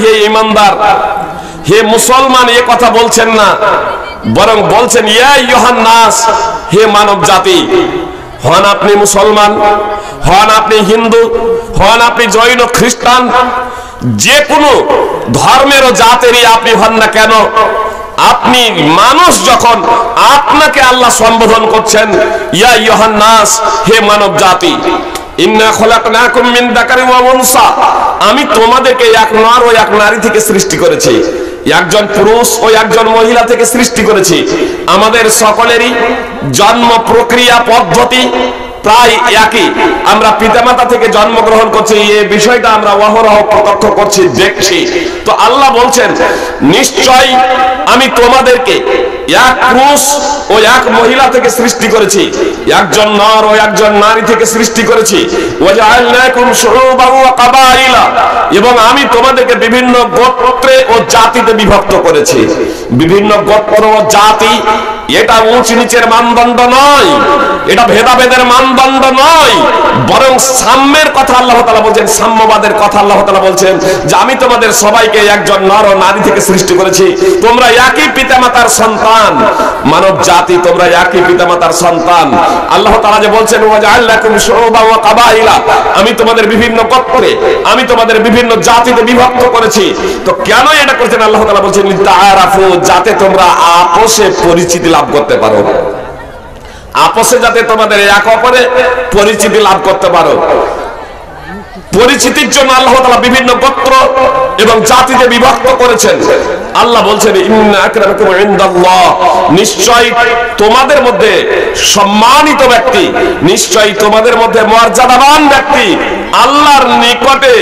হে ইমানদার, হে মুসলমান, এ কথা বলছেন না। বরং বলছেন, ইয়া হে মানব জাতি, হন আপনি মুসলমান, হন আপনি হিন্দু, হন আপনি জৈন, খ্রিস্টান যে কোনো ধর্মের জাতেরই আপনি হন না কেন? আপনি মানুষ যখন আপনাকে আল্লাহ সম্বোধন করছেন, ইয়া ইয়োহান্নাস হে মানব জাতি ইন্না খলাকনাকুম মিন দাকারি ওয়া উনসা। আমি তোমাদেরকে এক নর ও এক নারী থেকে সৃষ্টি করেছি। একজন পুরুষ ও একজন মহিলা থেকে সৃষ্টি করেছি। আমাদের সকলেরই জন্ম প্রক্রিয়া পদ্ধতি প্রায় একই। আমরা পিতামাতা থেকে জন্মগ্রহণ করছি এই বিষয়টা আমরা অহরহ প্রত্যক্ষ করছি, দেখছি। তো আল্লাহ বলছেন, নিশ্চয় আমি তোমাদেরকে এক পুরুষ ও এক মহিলা থেকে সৃষ্টি করেছি। একজন নর ও একজন নারী থেকে সৃষ্টি করেছি। এবং আমি তোমাদেরকে বিভিন্ন গোত্রে ও জাতিতে বিভক্ত করেছি। বিভিন্ন গোত্র ও জাতি, এটা উঁচ নিচের মানদণ্ড নয়, এটা ভেদাভেদের মানদণ্ড নয়, বরং সাম্যের কথা আল্লাহ তাআলা বলছেন, সাম্যবাদের কথা আল্লাহ তাআলা বলছেন যে আমি তোমাদের সবাইকে একজন নর ও নারী থেকে সৃষ্টি করেছি। তোমরা একই পিতামাতার সন্তান মানব জাতি, তোমরা একই পিতামাতার সন্তান। আল্লাহ তাআলা যে বলছেন আমি তোমাদের বিভিন্ন গোত্রে, আমি তোমাদের বিভিন্ন জাতিতে বিভক্ত করেছি। তো কেন এটা করেছেন? আল্লাহ তাআলা বলছেন তাআরাফু যাতে তোমরা আপোষে পরিচিতি লাভ করতে পারো। আপোষে যাতে তোমাদের এক অপরে পরিচিতি লাভ করতে পারো। পরিচিতির জন্য আল্লাহ তাআলা বিভিন্ন গোত্র এবং জাতিতে বিভক্ত করেছেন। আল্লাহ বলছেন নিশ্চয় তোমাদের মধ্যে সম্মানিত ব্যক্তি, নিশ্চয় তোমাদের মধ্যে মর্যাদাবান ব্যক্তি। আল্লাহর নিকটে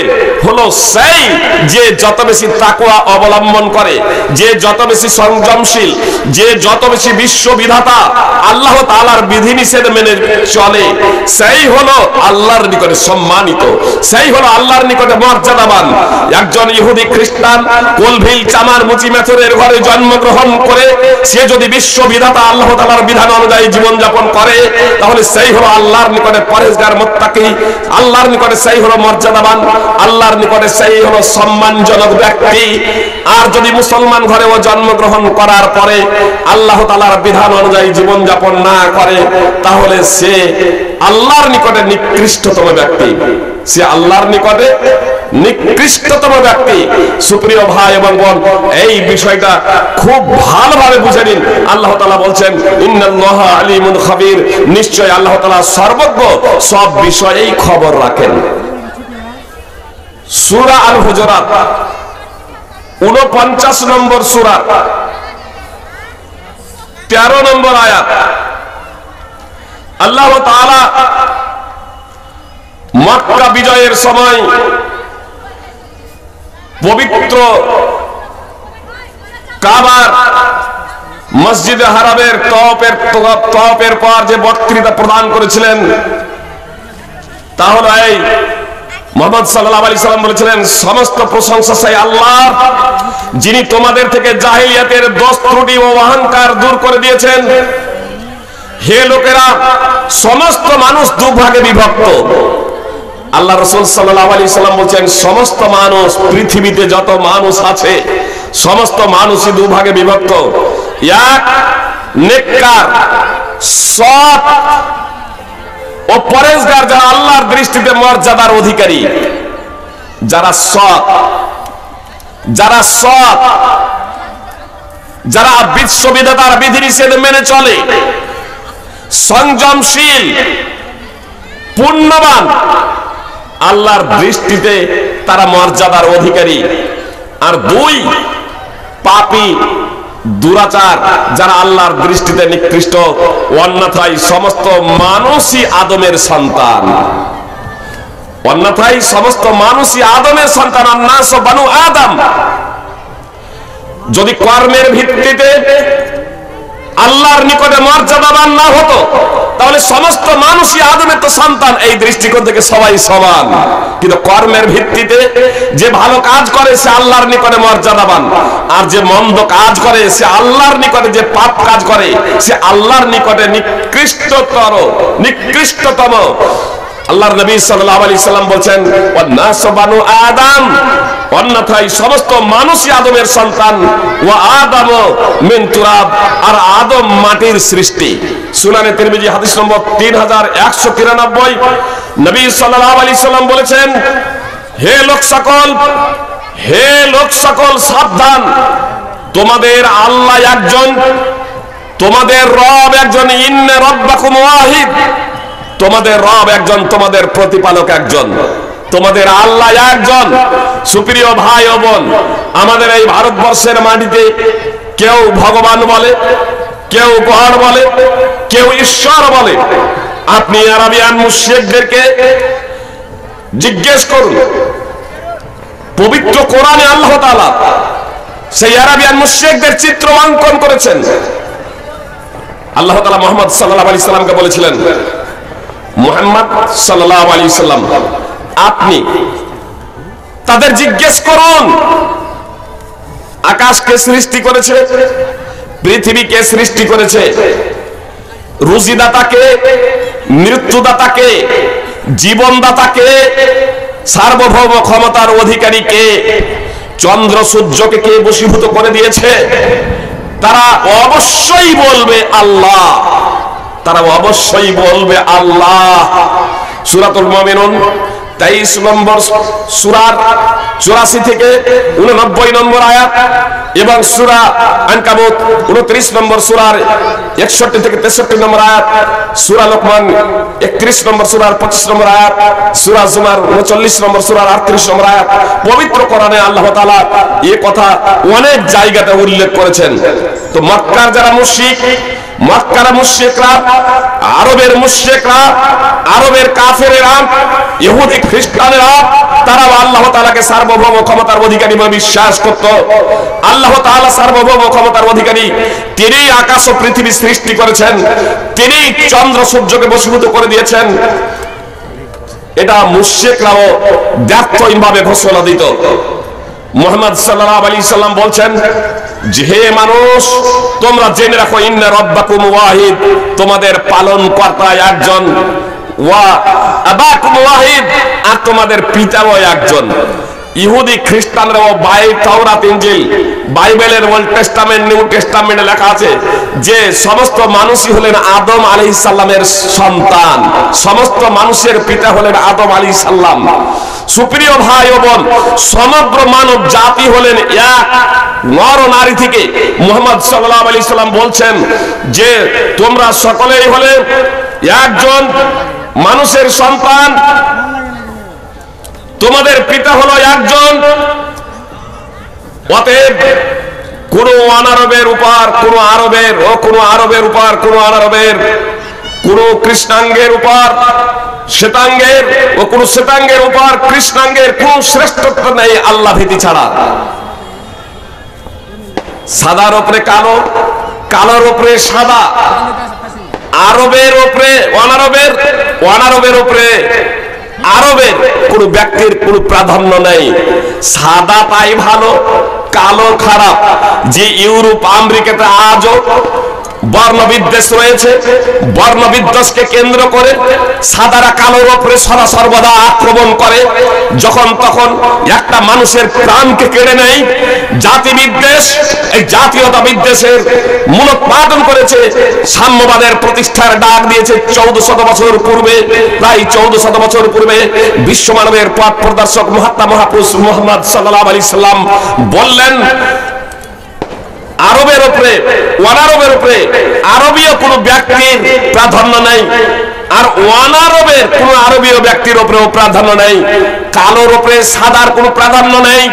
হলো সেই যে যত বেশি তাকওয়া অবলম্বন করে, যে যত বেশি সংযমশীল, যে যত বেশি বিশ্ববিধাতা আল্লাহ তাআলার বিধিনিষেধ মেনে চলে, সেই হলো আল্লাহর নিকটে সম্মানিত, সেই হলো আল্লাহর নিকটে মর্যাদাবান। একজন ইহুদি খ্রিস্টান, কোলভিল, চামার, মুচি মেথরের ঘরে জন্মগ্রহণ করে, সে যদি বিশ্ববিধাতা আল্লাহ তালার বিধান অনুযায়ী জীবন যাপন করে, তাহলে সেই হলো আল্লাহর নিকটে পরেশগার মুত্তাকি, আল্লাহর নিকটে সেই হলো মর্যাদাবান, আল্লাহর নিকটে সেই হলো সম্মানজনক ব্যক্তি। আর যদি মুসলমান ঘরেও জন্মগ্রহণ করার পরে আল্লাহ তাআলার বিধান অনুযায়ী জীবন যাপন না করে, তাহলে সে আল্লাহর নিকটে নিকৃষ্টতম ব্যক্তি। সে আল্লাহর নিকটে নিকৃষ্টতম ব্যক্তি, সুপ্রিয় ভাই এবং বোন, এই বিষয়টা খুব ভালোভাবে বুঝে নিন। আল্লাহ তাআলা বলছেন, ইন্নাল্লাহ আলিমুন খাবির। নিশ্চয় আল্লাহ তাআলা সর্বজ্ঞ, সব বিষয়েই খবর রাখেন। সূরা আল হুজুরাত 49 নম্বর সূরা 13 নম্বর আয়াত। আল্লাহ তাআলা মক্কা বিজয়ের সময় পবিত্র কাবার মসজিদে হারাবের তপের তপের পর যে বক্তৃতা প্রদান করেছিলেন, তাহলে এই সাল্লাহ আলি সাল্লাম বলেছিলেন, সমস্ত প্রশংসা আল্লাহ যিনি তোমাদের থেকে দোষ ও দূর করে দিয়েছেন। হে লোকেরা, সমস্ত মানুষ দুভাগে বিভক্ত। আল্লাহ রসুল সাল্লাহ আলী সাল্লাম বলছেন, সমস্ত মানুষ, পৃথিবীতে যত মানুষ আছে, সমস্ত মানুষই দুভাগে বিভক্ত। এক, নেককার, সৎ ও পরেশগার যারা আল্লাহর দৃষ্টিতে মর্যাদার অধিকারী। যারা সৎ যারা সৎ, যারা বিশ্ববিধাতার বিধিনিষেধ মেনে চলে, সংযমশীল, পুণ্যবান আল্লাহর দৃষ্টিতে তারা মর্যাদার অধিকারী। আর দুই, পাপি, দুরাচার যারা আল্লাহর দৃষ্টিতে নিকৃষ্ট, অন্যথায় সমস্ত মানুষই আদমের সন্তান। অন্যথায় সমস্ত মানুষই আদমের সন্তান বানু আদম। যদি কর্মের ভিত্তিতে আল্লাহর নিকটে মর্যাদাবান না হতো, তাহলে সমস্ত মানুষই আদমের তো সন্তান। এই দৃষ্টিকোণ থেকে সবাই সমান। কিন্তু কর্মের ভিত্তিতে যে ভালো কাজ করে, সে আল্লাহর নিকটে মর্যাদাবান আর যে মন্দ কাজ করে, সে আল্লাহর নিকটে যে পাপ কাজ করে, সে আল্লাহর নিকটে নিকৃষ্টতর, নিকৃষ্টতম। আল্লাহর নবী সাল্লাল্লাহু আলাইহি সাল্লাম বলছেন, ওয়ান্নাস বানু আদম। অন্যথায় সমস্ত মানুষই আদমের সন্তান। ও আদম মিন তুরাব। আর আদম মাটির সৃষ্টি। সুনানে তিরমিজি হাদিস নম্বর 3193 নবী সাল্লাল্লাহু আলাইহি সাল্লাম বলেছেন, হে লোক সকল, হে লোক সকল, সাবধান। তোমাদের আল্লাহ একজন, তোমাদের রব একজন। ইন্নে রব্বাকুম ওয়াহিদ। তোমাদের রব একজন, তোমাদের প্রতিপালক একজন, তোমাদের আল্লাহ একজন, সুপ্রিয় ভাই ও বোন, আমাদের এই ভারতবর্ষের মাটিতে কেউ ভগবান বলে, কেউ গড় বলে, কেউ ঈশ্বর বলে। আপনি আরাবিয়ান মুশরিকদেরকে জিজ্ঞেস করুন, পবিত্র কোরআনে আল্লাহ তাআলা সেই আরাবিয়ান মুশরিকদের চিত্র অঙ্কন করেছেন। আল্লাহ তাআলা মুহাম্মদ সাল্লাল্লাহু আলাইহি সাল্লামকে বলেছিলেন মুহাম্মদ সাল্লাল্লাহু আলাইহি সাল্লাম, আপনি তাদের জিজ্ঞেস করুন, আকাশকে সৃষ্টি করেছে, পৃথিবীকে সৃষ্টি করেছে, রুজিদাতাকে, মৃত্যুদাতাকে, জীবনদাতাকে, সার্বভৌম ক্ষমতার অধিকারীকে, চন্দ্র সূর্যকে কে বশীভূত করে দিয়েছে? তারা অবশ্যই বলবে আল্লাহ। তারা অবশ্যই বলবে, আল্লাহ। সুরাতুল মুমিনুন, তেইশ নম্বর সুরার চুরাশি থেকে উননব্বই নম্বর আয়াত এবং সুরা আনকাবুত, উনত্রিশ নম্বর সুরার একষট্টি থেকে তেষট্টি নম্বর আয়াত, সুরা লোকমান একত্রিশ নম্বর সুরার পঁচিশ নম্বর আয়াত, সুরা জুমার উনচল্লিশ নম্বর সুরার আটত্রিশ নম্বর আয়াত। পবিত্র কোরআনে আল্লাহ তালা এ কথা অনেক জায়গাতে উল্লেখ করেছেন। তো মক্কার যারা মুশরিক মক্কার মুশরিকরা, আরবের মুশরিকরা, আরবের কাফেরেরা, ইহুদি খ্রিস্টানেরা তারাও আল্লাহ তাআলাকে সার্বভৌম ক্ষমতার অধিকারী বলে বিশ্বাস করত। আল্লাহ তাআলা সার্বভৌম ক্ষমতার অধিকারী। তিনি আকাশ ও পৃথিবী সৃষ্টি করেছেন। তিনি চন্দ্র সূর্যকে বশীভূত করে দিয়েছেন। এটা মুশরিকরাও ব্যর্থহীনভাবে ঘোষণা দিত। মোহাম্মদ সাল্লাল্লাহু আলাইহি সাল্লাম বলছেন যে মানুষ, তোমরা জেনে রাখো, ইন্না রব্বাকুম ওয়াহিদ। তোমাদের পালন কর্তা একজন। ওয়া আবাকুম ওয়াহিদ, আর তোমাদের পিতাও একজন। ইহুদি খ্রিস্টানরাও বাই তাওরাত ইনজিল, বাইবেলের ওল্ড টেস্টামেন্ট, নিউ টেস্টামেন্টে লেখা আছে যে সমস্ত মানুষই হলেন আদম আলাইহিস সালামের সন্তান, সমস্ত মানুষের পিতা হলেন আদম আলাইহিস সালাম সুপ্রিয় ভাই ও বোন, সমগ্র মানব জাতি হলেন এক। নর নারী থেকে মুহাম্মদ সাল্লাল্লাহু আলাইহি সাল্লাম বলছেন যে তোমরা সকলেই হলে একজন মানুষের সন্তান তোমাদের পিতা হলো একজন। কোন অনারবের উপর কোন আরবের, ও কোন আরবের উপর কোন আনারবের, কোন কৃষ্ণাঙ্গের উপর শ্বেতাঙ্গের, ও কোন শ্বেতাঙ্গের উপর কৃষ্ণাঙ্গের কোন শ্রেষ্ঠত্ব নেই আল্লাহ ভীতি ছাড়া। সাদার ওপরে কালো কালোর উপরে সাদা, আরবের উপরে অনারবের অনারবের উপরে আরবের কোন ব্যক্তির কোন প্রাধান্য নেই। সাদা তাই ভালো, কালো খারাপ। যে ইউরোপ, আমেরিকাতে আজও বর্ণ বিদ্বেষ রয়েছে। বর্ণ বিদ্বেষকে কেন্দ্র করে সাদারা কালোর উপরে সদা সর্বদা আক্রমণ করে। যখন তখন একটা মানুষের প্রাণকে কেড়ে নেয়। জাতি বিদ্বেষ এই জাতীয়তা বিদ্বেষের মূলোৎপাদন করেছে, সাম্যবাদের প্রতিষ্ঠার ডাক দিয়েছে চৌদ্দ শত বছর পূর্বে, প্রায় চৌদ্দ শত বছর পূর্বে বিশ্ব মানবের পথ প্রদর্শক মহাত্মা মহাপুরুষ মোহাম্মদ সাল্লাহ আলী সাল্লাম বললেন আরবের উপরে অনারবের উপরে, আরবীয় কোন ব্যক্তির প্রাধান্য নাই। আর অনারবের কোন আরবীয় ব্যক্তির উপরেও প্রাধান্য নেই। কালোর উপরে সাদার কোনো প্রাধান্য নেই।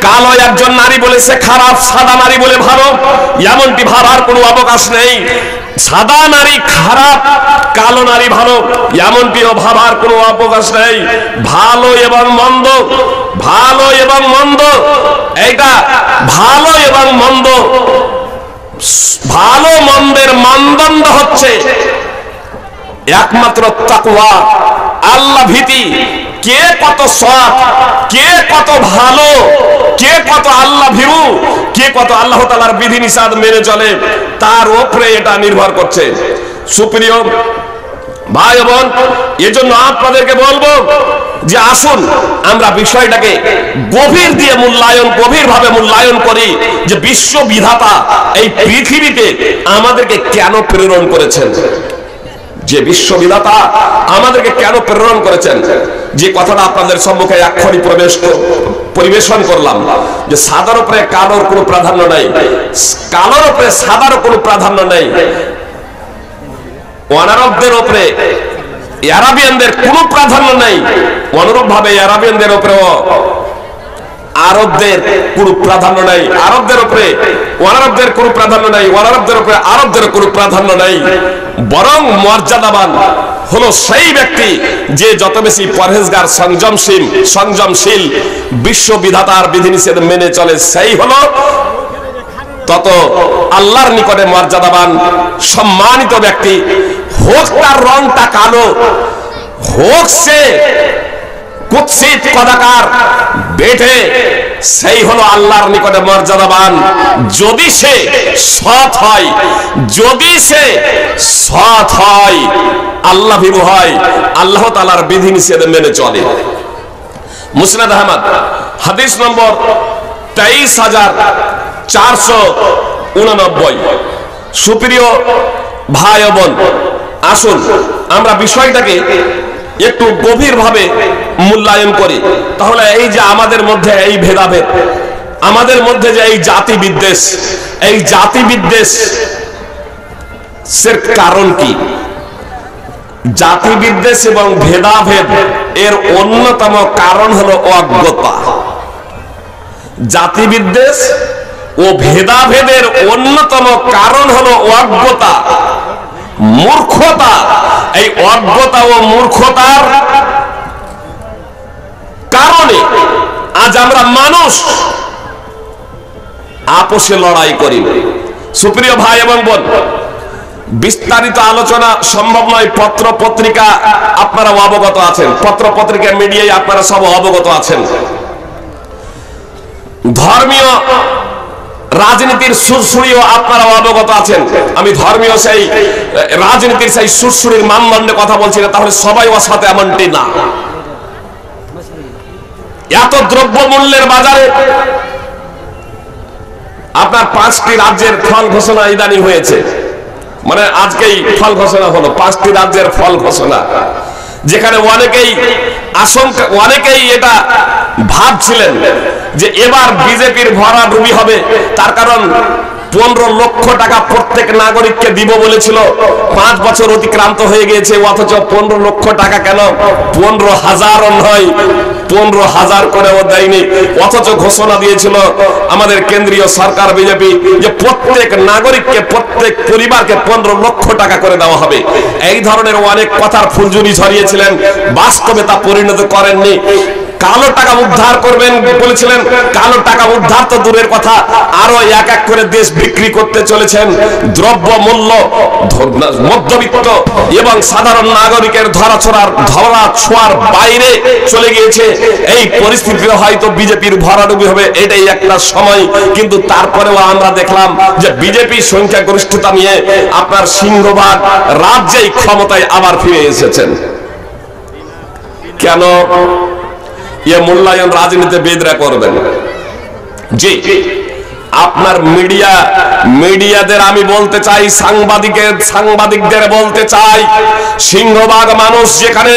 কালো একজন নারী বলে সে খারাপ, সাদা নারী বলে ভালো, এমনটি ভাবার কোনো অবকাশ নেই। সাদা নারী খারাপ, কালো নারী ভালো, এমনটিও ভাবার কোনো অবকাশ নেই। ভালো এবং মন্দ ভালো এবং মন্দ। এইটা ভালো এবং মন্দ। ভালো মন্দের মানদণ্ড হচ্ছে একমাত্র তাকওয়া, আল্লাহ ভীতি। কে কত সৎ, কে কত ভালো, কে কত আল্লাহ ভীরু, কে কত আল্লাহ তালার বিধি নিষাদ মেনে চলে, তার ওপরে এটা নির্ভর করছে। সুপ্রিয় ভাই বোন, এজন্য আপনাদেরকে বলব যে আসুন, আমরা বিষয়টাকে গভীর দিয়ে মূল্যায়ন গভীর ভাবে মূল্যায়ন করি যে বিশ্ব বিধাতা এই পৃথিবীতে আমাদেরকে কেন প্রেরণ করেছেন? যে বিশ্ববিধাতা আমাদেরকে কেন প্রেরণ করেছেন? যে কথাটা আপনাদের সম্মুখে এক্ষণি প্রবেশ পরিবেশন করলাম, যে সাদার উপরে কালোর কোনো প্রাধান্য নেই, কালোর উপরে সাদার কোনো প্রাধান্য নেই অনারবদের উপরে অ্যারাবিয়ানদের কোনো প্রাধান্য নেই। অনুরূপ ভাবে অ্যারাবিয়ানদের উপরেও আরবদের কোনো প্রাধান্য নাই। আরবদের উপরে অনারবদের কোনো প্রাধান্য নাই। অনারবদের উপরে আরবদের কোনো প্রাধান্য নাই। বরং মর্যাদাবান হলো সেই ব্যক্তি যে যত বেশি পরহেজগার, সংযমশীল সংযমশীল বিশ্ববিধাতার বিধিনিষেধ মেনে চলে, সেই হলো তত আল্লাহর নিকটে মর্যাদাবান, সম্মানিত ব্যক্তি হোক তার রংটা কালো, হোক সে কুৎসিত কদাকার বেটে সেই হলো আল্লাহর নিকটে মর্যাদাবান। যদি সে সৎ হয়, যদি সে সৎ হয়, আল্লাহ ভিরু হয়, আল্লাহ তালার বিধি নিষেধ মেনে চলে। মুসনাদ আহমদ, হাদিস নম্বর তেইশ হাজার চারশো উননব্বই। সুপ্রিয় ভাই বোন আসুন, আমরা বিষয়টাকে একটু গভীরভাবে মূল্যায়ন করি। তাহলে এই যে আমাদের মধ্যে এই ভেদাভেদ, আমাদের মধ্যে যে এই জাতি বিদ্বেষ এই জাতি বিদ্বেষ কারণ কি? জাতি বিদ্বেষ এবং ভেদাভেদ এর অন্যতম কারণ হলো অজ্ঞতা। জাতি বিদ্বেষ ও ভেদাভেদের অন্যতম কারণ হলো অজ্ঞতা। মূর্খতা। এই অজ্ঞতা ও মূর্খতার কারণে আজ আমরা মানুষ আপোষে লড়াই করি। সুপ্রিয় ভাই এবং বোন, বিস্তারিত আলোচনা সম্ভব নয় পত্র পত্রিকা আপনারা অবগত আছেন। পত্র পত্রিকা মিডিয়ায় আপনারা সব অবগত আছেন। ধর্মীয় রাজনীতির সুরসুরিও আপনারা অবগত আছেন। আমি ধর্মীয় সেই রাজনীতির সেই সুরসুরির মানদণ্ডে কথা বলছি না, তাহলে সবাই ওর সাথে এমনটি না। এত দ্রব্য মূল্যের বাজারে আপনার পাঁচটি রাজ্যের ফল ঘোষণা ইদানি হয়েছে। মানে আজকেই ফল ঘোষণা হলো, পাঁচটি রাজ্যের ফল ঘোষণা। যেখানে অনেকেই আশঙ্কা অনেকেই এটা ভাবছিলেন যে এবার বিজেপির ভরা ডুবি হবে। তার কারণ পনেরো লক্ষ টাকা প্রত্যেক নাগরিককে দিব বলেছিল। পাঁচ বছর অতিক্রান্ত হয়ে গিয়েছে, অথচ পনেরো লক্ষ টাকা কেন? পনেরো হাজারও নয়, পনেরো হাজার করেও দেয়নি। অথচ ঘোষণা দিয়েছিল আমাদের কেন্দ্রীয় সরকার, বিজেপি, যে প্রত্যেক নাগরিককে, প্রত্যেক পরিবারকে পনেরো লক্ষ টাকা করে দেওয়া হবে। এই ধরনের অনেক কথার ফুলজুরি ছড়িয়েছিলেন বাস্তবে তা পরিণত করেননি। কালো টাকা উদ্ধার করবেন বলেছিলেন, কালো টাকা উদ্ধার তো দূরের কথা। আরও এক এক করে দেশ বিক্রি করতে চলেছেন। দ্রব্য মূল্য মধ্যবিত্ত এবং সাধারণ নাগরিকের ধরাছড়ার ধরা ছোঁয়ার বাইরে চলে গিয়েছে। এই পরিস্থিতিতে হয়তো বিজেপির ভরাডুবি হবে, এটাই একটা সময়। কিন্তু তারপরেও আমরা দেখলাম যে বিজেপি সংখ্যাগরিষ্ঠতা নিয়ে আপনার সিংহভাগ রাজ্যেই ক্ষমতায় আবার ফিরে এসেছেন। কেন? এ মূল্যায়ন রাজনীতি বেদরা করবেন। জি। আপনার মিডিয়া, মিডিয়াদের আমি বলতে চাই সাংবাদিকের সাংবাদিকদের বলতে চাই, সিংহভাগ মানুষ যেখানে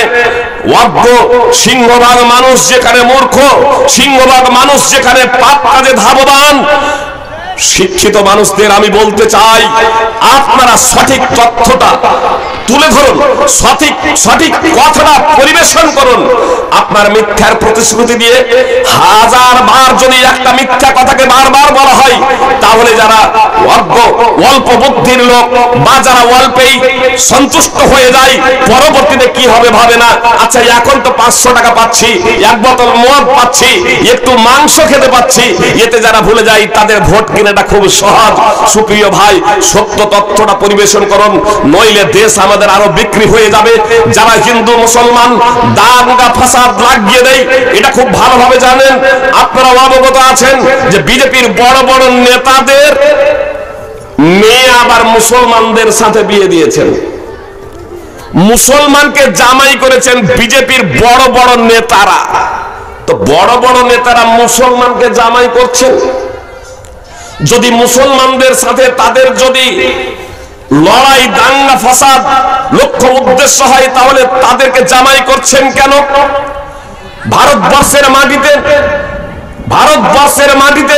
অজ্ঞ সিংহভাগ মানুষ যেখানে মূর্খ, সিংহভাগ মানুষ যেখানে পাপ কাজে ধাবমান শিক্ষিত মানুষদের আমি বলতে চাই, আপনারা সঠিক তথ্যটা তুলে ধরুন, সঠিক সঠিক কথাটা পরিবেশন করুন। আপনার মিথ্যার প্রতিশ্রুতি দিয়ে হাজার বার যদি একটা মিথ্যা কথাকে বারবার বলা হয়, তাহলে যারা অজ্ঞ, অল্প বুদ্ধির লোক বা যারা অল্পেই সন্তুষ্ট হয়ে যায়, পরবর্তীতে কি হবে ভাবে না আচ্ছা এখন তো পাঁচশো টাকা পাচ্ছি, এক বোতল মদ পাচ্ছি, একটু মাংস খেতে পাচ্ছি, এতে যারা ভুলে যায়, তাদের ভোট কেনাটা খুব সহজ। সুপ্রিয় ভাই, সত্য তথ্যটা পরিবেশন করুন, নইলে দেশ আমাদের আরও বিক্রি হয়ে যাবে। যারা হিন্দু, মুসলমান দাঙ্গা ফাসাদ লাগিয়ে দেয়, এটা খুব ভালোভাবে জানেন। আপনারা অবগত আছেন যে বিজেপির বড় বড় নেতাদের মেয়ে আবার মুসলমানদের সাথে বিয়ে দিয়েছেন। মুসলমানকে জামাই করেছেন বিজেপির বড় বড় নেতারা। তো বড় বড় নেতারা মুসলমানকে জামাই করছেন? যদি মুসলমানদের সাথে তাদের যদি লড়াই, দাঙ্গা, ফাসাদ লক্ষ্য উদ্দেশ্য হয়, তাহলে তাদেরকে জামাই করছেন কেন? ভারতবর্ষের মাটিতে ভারতবর্ষের মাটিতে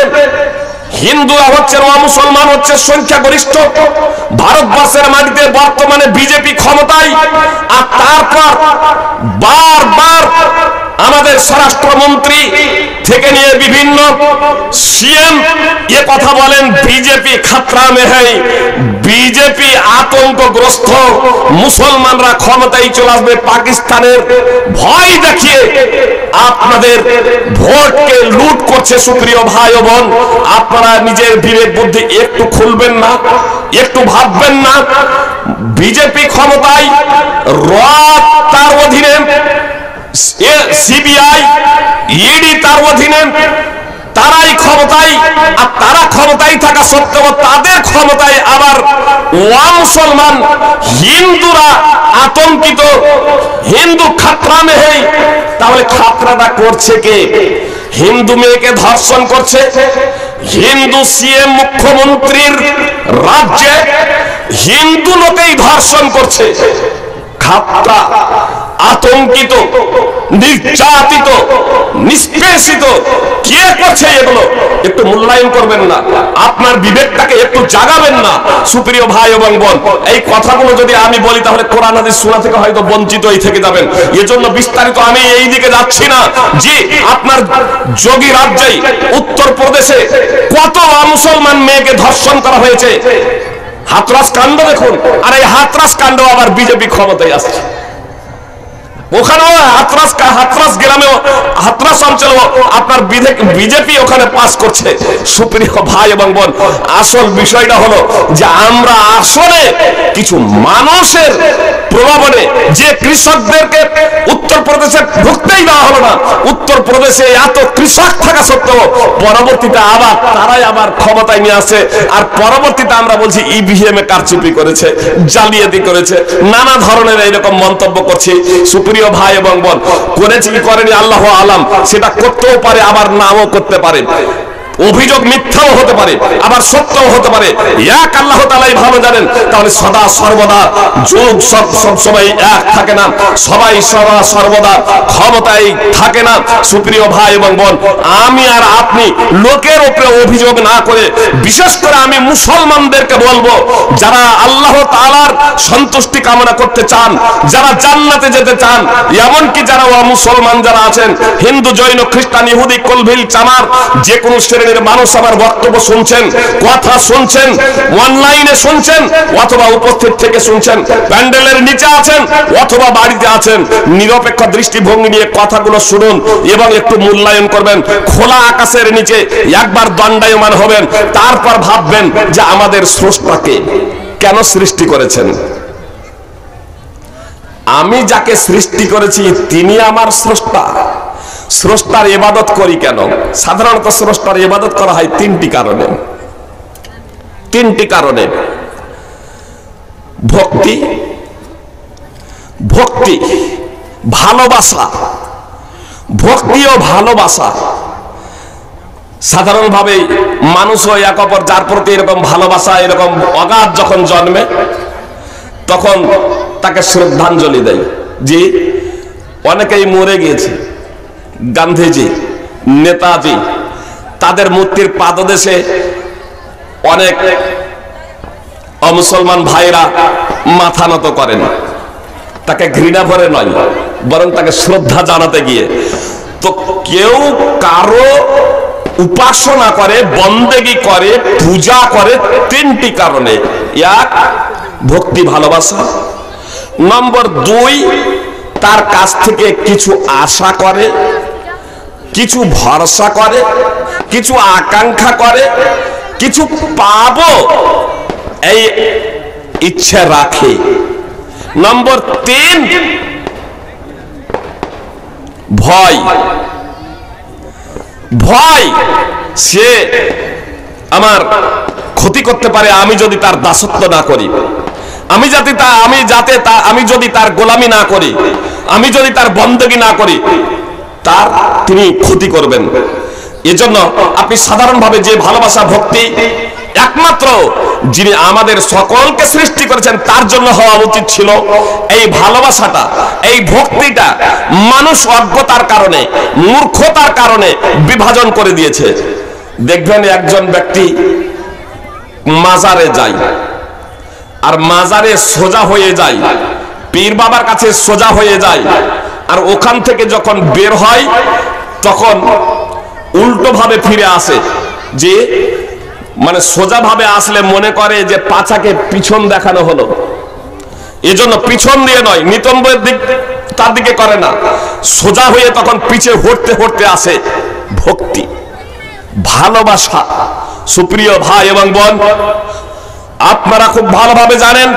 হিন্দুরা হচ্ছে মুসলমান হচ্ছে সংখ্যাগরিষ্ঠ। ভারতবর্ষের মাটিতে বর্তমানে বিজেপি ক্ষমতায়, আর তারপর বারবার আমাদের স্বরাষ্ট্রমন্ত্রী থেকে নিয়ে বিভিন্ন সিএম এ কথা বলেন, বিজেপি খাতরা মে হ্যাঁ বিজেপি আতঙ্কগ্রস্ত, মুসলমানরা ক্ষমতায় চলে আসবে পাকিস্তানের ভয় দেখিয়ে আপনাদের ভোটকে লুট করছে সুপ্রিয় ভাই বোন। আপনারা নিজের বিবেক বুদ্ধি একটু খুলবেন না, একটু ভাববেন না। বিজেপি ক্ষমতায় র তার অধীনে সিবিআই, ইডি তার অধীনে, তারাই ক্ষমতায়, আর তারা ক্ষমতায় থাকা সত্ত্বেও তাদের ক্ষমতায় আবার ওয়া মুসলমান, হিন্দুরা আতঙ্কিত। হিন্দু খাতরা মেহে তাহলে খাতরাটা করছে কে? হিন্দু মেয়েকে ধর্ষণ করছে। হিন্দু সিএম মুখ্যমন্ত্রীর রাজ্যে হিন্দু লোকেই ধর্ষণ করছে। খাতরা আতঙ্কিত, নির্যাতিত, নিষ্পেষিত। কে করছে এগুলো? একটু মূল্যায়ন করবেন না। আপনার বিবেকটাকে একটু জাগাবেন না, সুপ্রিয় ভাই এবং বোন। এই কথাগুলো যদি আমি বলি, তাহলে কোরআন, হাদিস শোনা থেকে হয়তো বঞ্চিত হয়ে থেকে যাবেন। এজন্য বিস্তারিত আমি এই দিকে যাচ্ছি না। যে আপনার যোগী রাজ্যে উত্তর প্রদেশে কত মুসলমান মেয়েকে ধর্ষণ করা হয়েছে? হাতরাস কাণ্ড দেখুন। আর এই হাতরাস কাণ্ড আবার বিজেপি ক্ষমতায় আসছে। ওখানেও হাতরাস হাতরাস গ্রামেও হাতরাস অঞ্চলে আপনার বিজেপি ওখানে পাস করছে। সুপ্রিয় ভাই এবং বোন, আসল বিষয়টা হলো যে আমরা আসলে কিছু মানুষের প্রভাবনে যে কৃষকদেরকে উত্তর প্রদেশে ঢুকতেই দেওয়া হলো না উত্তর প্রদেশে এত কৃষক থাকা সত্ত্বেও পরবর্তীতে আবার তারাই আবার ক্ষমতায় নিয়ে আসে আর পরবর্তীতে আমরা বলছি ইভিএম এ কারচুপি করেছে, জালিয়াতি করেছে, নানা ধরনের এইরকম মন্তব্য করছি। সুপ্রিয় ভাই এবং বোন, করেছি কি করেনি? আল্লাহ আলাম, সেটা করতেও পারে আবার নাও করতে পারে। অভিযোগ মিথ্যাও হতে পারে, আবার সত্যও হতে পারে। এক আল্লাহ তালাই ভালো জানেন, তাহলে সদা সর্বদা যোগ সব সব এক থাকে না। সবাই সদা সর্বদা ক্ষমতায় থাকে না, সুপ্রিয় ভাই এবং বোন। আমি আর আপনি লোকের উপরে অভিযোগ না করে, বিশেষ করে আমি মুসলমানদেরকে বলব, যারা আল্লাহ তালার সন্তুষ্টি কামনা করতে চান, যারা জান্নাতে যেতে চান, এমনকি যারা মুসলমান যারা আছেন, হিন্দু, জৈন, খ্রিস্টান, ইহুদি, কলভিল, চামার, যে কোনো শ্রেণির শ্রেণির মানুষ আমার বক্তব্য শুনছেন, কথা শুনছেন, অনলাইনে শুনছেন, অথবা উপস্থিত থেকে শুনছেন, প্যান্ডেলের নিচে আছেন, অথবা বাড়িতে আছেন। নিরপেক্ষ দৃষ্টিভঙ্গি নিয়ে কথাগুলো শুনুন এবং একটু মূল্যায়ন করবেন। খোলা আকাশের নিচে একবার দণ্ডায়মান হবেন, তারপর ভাববেন যে আমাদের স্রষ্টাকে কেন সৃষ্টি করেছেন? আমি যাকে সৃষ্টি করেছি, তিনি আমার স্রষ্টা। স্রষ্টার ইবাদত করি কেন? সাধারণত স্রষ্টার ইবাদত করা হয় তিনটি কারণে। তিনটি কারণে। ভক্তি ভক্তি, ভালোবাসা। ভক্তি ও ভালোবাসা। সাধারণভাবে মানুষও এক অপর যার প্রতি এরকম ভালোবাসা, এরকম অগাধ যখন জন্মে, তখন তাকে শ্রদ্ধাঞ্জলি দেয়। যে অনেকেই মরে গিয়েছে। গান্ধীজি, নেতাজি, তাদের মূর্তির পাদদেশে অনেক অমুসলমান ভাইরা মাথা নত করেন। তাকে ঘৃণা ভরে নয়, বরং তাকে শ্রদ্ধা জানাতে গিয়ে। তো কেউ কারও উপাসনা করে, বন্দেগি করে, পূজা করে তিনটি কারণে। এক, ভক্তি ভালোবাসা। নম্বর দুই, তার কাছ থেকে কিছু আশা করে। কিছু ভরসা করে, কিছু আকাঙ্ক্ষা করে, কিছু পাব, এই ইচ্ছে রাখে। নম্বর তিন, ভয়। ভয় সে আমার ক্ষতি করতে পারে, আমি যদি তার দাসত্ব না করি। আমি যাতে তা আমি যাতে তা আমি যদি তার গোলামি না করি, আমি যদি তার বন্দগি না করি তার তিনি ক্ষতি করবেন। এজন্য আপনি সাধারণভাবে যে ভালোবাসা, ভক্তি একমাত্র যিনি আমাদের সকলকে সৃষ্টি করেছেন, তার জন্য হওয়া উচিত ছিল এই ভালোবাসাটা, এই ভক্তিটা মানুষ অজ্ঞতার কারণে, মূর্খতার কারণে বিভাজন করে দিয়েছে। দেখবেন একজন ব্যক্তি মাজারে যায় আর মাজারে সোজা হয়ে যায়, পীর বাবার কাছে সোজা হয়ে যায় আর ওখান থেকে যখন বের হয়, তখন উল্টো ভাবে ফিরে আসে যে মানে সোজা ভাবে আসলে মনে করে যে পাছাকে পিছন দেখানো হলো। এজন্য পিছন দিয়ে নয়, নিতম্বের দিক তার দিকে করে না। সোজা হয়ে তখন পিছে হটতে হটতে আসে ভক্তি, ভালোবাসা, সুপ্রিয় ভাই এবং বোন, আপনারা খুব ভালোভাবে জানেন